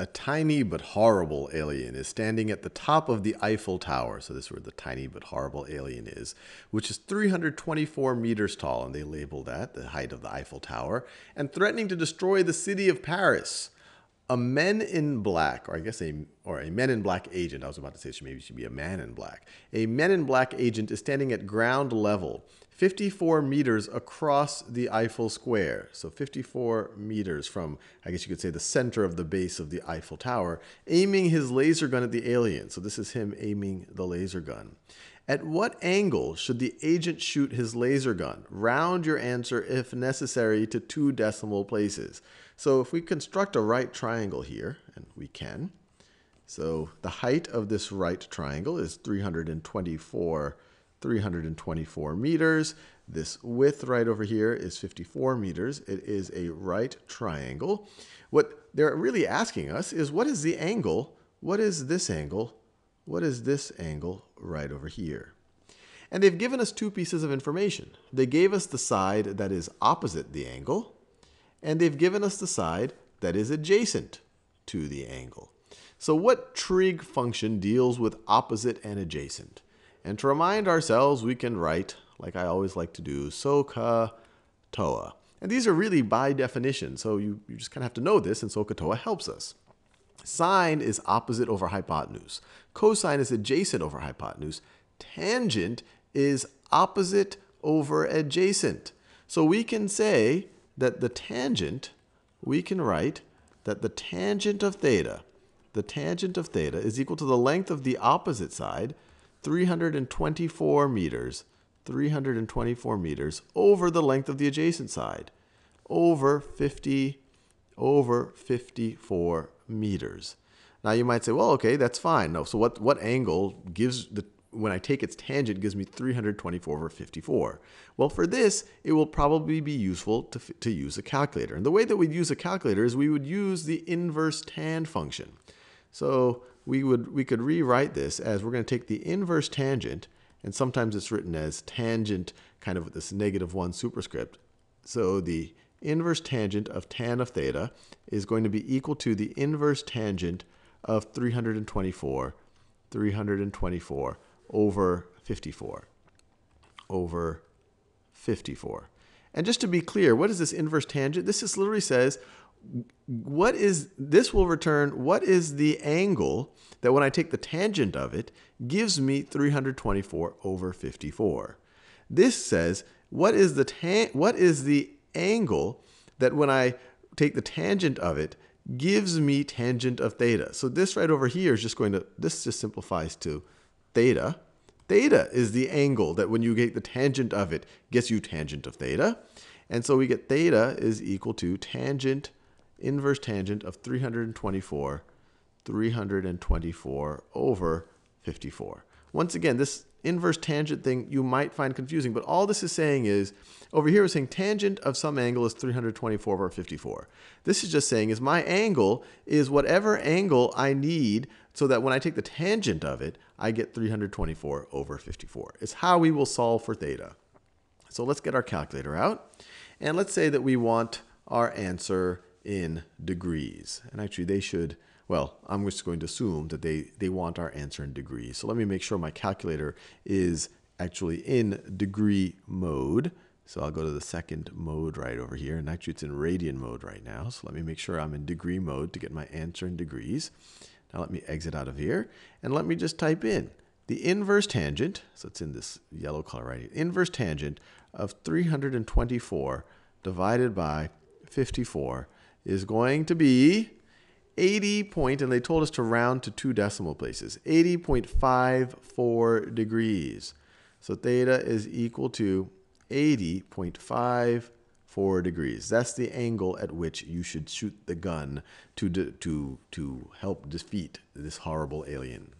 a tiny but horrible alien is standing at the top of the Eiffel Tower. So this is where the tiny but horrible alien is, which is 324 meters tall, and they label that the height of the Eiffel Tower, and threatening to destroy the city of Paris. A men in black, or I guess a or a men in black agent. I was about to say maybe it should be a man in black. A men in black agent is standing at ground level 54 meters across the Eiffel Square. So 54 meters from, I guess you could say, the center of the base of the Eiffel Tower, aiming his laser gun at the alien. So this is him aiming the laser gun. At what angle should the agent shoot his laser gun? Round your answer if necessary to two decimal places. So if we construct a right triangle here, and we can, so the height of this right triangle is 324 324 meters. This width right over here is 54 meters. It is a right triangle. What they're really asking us is what is the angle? What is this angle? What is this angle right over here? And they've given us two pieces of information. They gave us the side that is opposite the angle, and they've given us the side that is adjacent to the angle. So what trig function deals with opposite and adjacent? And to remind ourselves, we can write, like I always like to do, SOHCAHTOA. And these are really by definition, so you, you just kind of have to know this, and SOHCAHTOA helps us. Sine is opposite over hypotenuse. Cosine is adjacent over hypotenuse. Tangent is opposite over adjacent. So we can say that the tangent, we can write that the tangent of theta, the tangent of theta is equal to the length of the opposite side 324 meters, 324 meters over the length of the adjacent side, over 50, over 54 meters. Now you might say, well, okay, that's fine. No, so what, what angle gives the, when I take its tangent, gives me 324 over 54? Well, for this, it will probably be useful to, to use a calculator. And the way that we'd use a calculator is we would use the inverse tan function. So we would we could rewrite this as we're going to take the inverse tangent, and sometimes it's written as tangent kind of with this negative 1 superscript. So the inverse tangent of tan of theta is going to be equal to the inverse tangent of 324, 324 over 54, over 54. And just to be clear, what is this inverse tangent? This just literally says what is this will return what is the angle that when I take the tangent of it gives me 324 over 54. This says what is the tan what is the angle that when I take the tangent of it gives me tangent of theta. So this right over here is just going to this just simplifies to theta. Theta is the angle that when you get the tangent of it gets you tangent of theta. And so we get theta is equal to tangent inverse tangent of 324, 324 over 54. Once again, this inverse tangent thing you might find confusing, but all this is saying is, over here we're saying tangent of some angle is 324 over 54. This is just saying is my angle is whatever angle I need so that when I take the tangent of it, I get 324 over 54. It's how we will solve for theta. So let's get our calculator out. And let's say that we want our answer in degrees. And actually they should, well, I'm just going to assume that they, they want our answer in degrees. So let me make sure my calculator is actually in degree mode. So I'll go to the second mode right over here. And actually it's in radian mode right now. So let me make sure I'm in degree mode to get my answer in degrees. Now let me exit out of here. And let me just type in the inverse tangent. So it's in this yellow color right here. Inverse tangent of 324 divided by 54 is going to be 80 point, and they told us to round to two decimal places, 80.54 degrees. So theta is equal to 80.54 degrees. That's the angle at which you should shoot the gun to, to, to help defeat this horrible alien.